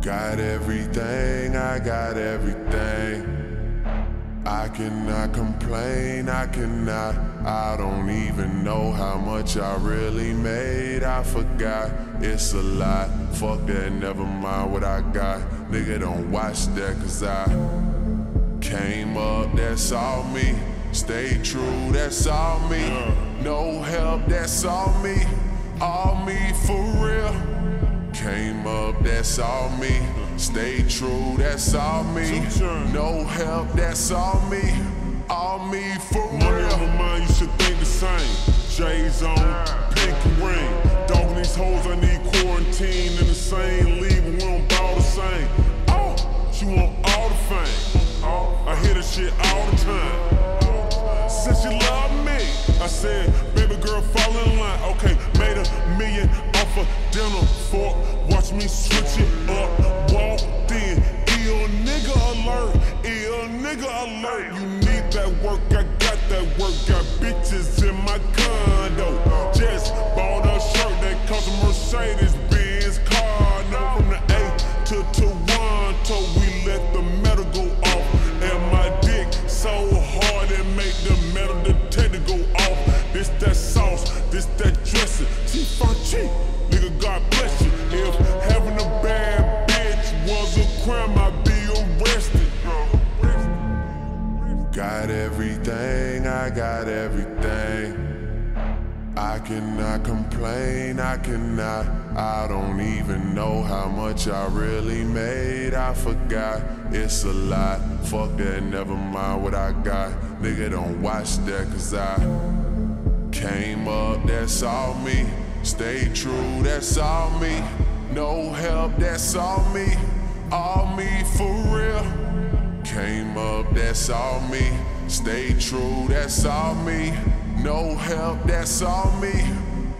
Got everything, I got everything. I cannot complain, I cannot. I don't even know how much I really made. I forgot, it's a lot. Fuck that, never mind what I got. Nigga, don't watch that, cause I came up, that's all me. Stay true, that's all me. No help, that's all me. All me for real. Came up, that's all me. Stay true, that's all me. No help, that's all me. All me for Money on real. my mind, you should think the same. J's on, pink ring. Dogging these hoes, I need quarantine in the same league, but we don't ball the same. Oh, she want all the fame. Oh, I hear this shit all the time. Since she love me. I said, baby girl, fall in line. Okay, made a million off a dinner fork. Watch me switch it I got everything. I cannot complain, I cannot. I don't even know how much I really made. I forgot, it's a lot. Fuck that, never mind what I got. Nigga, don't watch that, cause I came up, that's all me. Stay true, that's all me. No help, that's all me. All me for real. Came up, that's all me. Stay true, that's all me. No help, that's all me.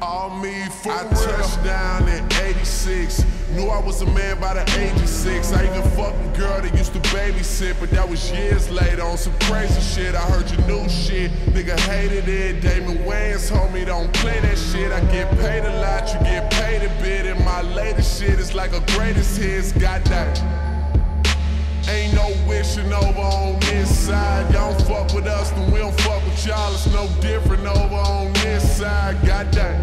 All me for I real. touched down in 86. Knew I was a man by the age of six. I even fucked a girl that used to babysit, but that was years later on some crazy shit. I heard your new shit. Nigga hated it. Damon Wayans told me don't play that shit. I get paid a lot, you get paid a bit. And my latest shit is like a greatest hits. Goddamn. Ain't no wishing over on this side. Y'all don't fuck with us, then we don't fuck with y'all. It's no different over on this side. Goddamn.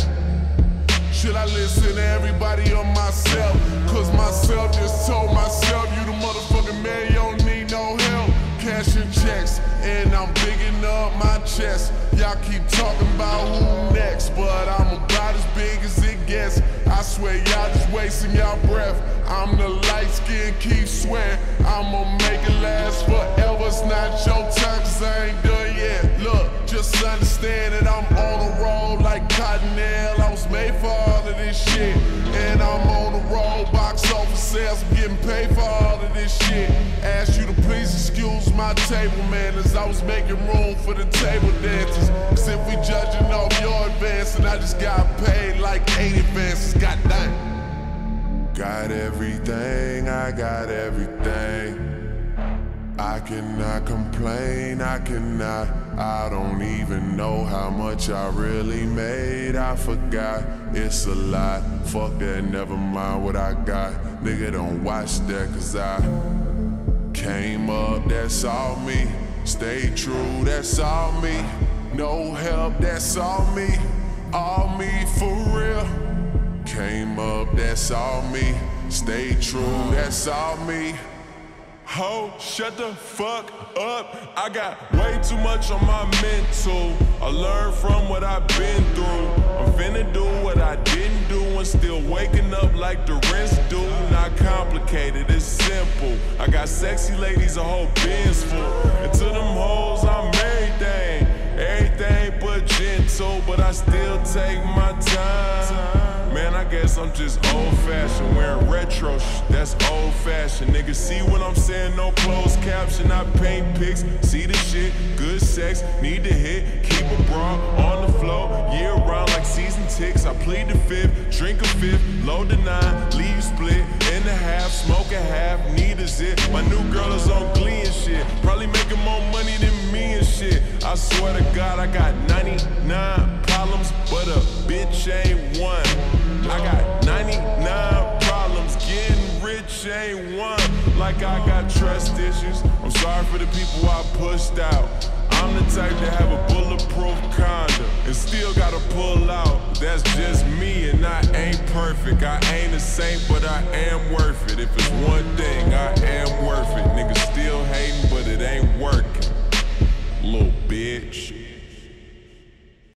Should I listen to everybody or myself? Cause myself just told myself, you the motherfucking man, you don't need no help. Cashing checks, and I'm bigging up my chest. Y'all keep talking about who next, but I'm about as big as it gets. I swear y'all just wasting y'all breath. I'm the light skin, Keith Sweat. I'ma make it last forever. It's not your time, cause I ain't done yet. Look, just understand that I'm on a roll like Cottonelle. I was made for all of this shit. And I'm on the roll, box office sales. I'm getting paid for all of this shit. Ask you to please excuse my table manners. I was making room for the table dancers. Cause if we judging off your advance, and I just got paid like eight advances, goddamn. Got everything, I got everything. I cannot complain, I cannot. I don't even know how much I really made. I forgot, it's a lot. Fuck that, never mind what I got. Nigga, don't watch that, cause I came up, that's all me. Stay true, that's all me. No help, that's all me. All me for real. Came up, that's all me. Stay true, that's all me. Ho, shut the fuck up. I got way too much on my mental. I learned from what I've been through. I'm finna do what I didn't do and still waking up like the rest do. Not complicated, it's simple. I got sexy ladies, a whole Benz full. And to them hoes, I'm everything. Everything but gentle, but I still take my time. Man, I guess I'm just old fashioned. Wearing retro sh- that's old fashioned. Niggas see what I'm saying, no closed caption. I paint pics, see the shit, good sex, need to hit. Keep a bra on the floor, year round like season ticks. I plead the fifth, drink a fifth, load the nine, leave split in the half, smoke a half, need a zip. My new girl is on glee and shit. Probably making more money than me and shit. I swear to God, I got 99 problems, but a bitch ain't Ain't one like I got trust issues. I'm sorry for the people I pushed out. I'm the type to have a bulletproof condom and still gotta pull out. That's just me, and I ain't perfect. I ain't a saint, but I am worth it. If it's one thing, I am worth it. Niggas still hating, but it ain't working. Little bitch.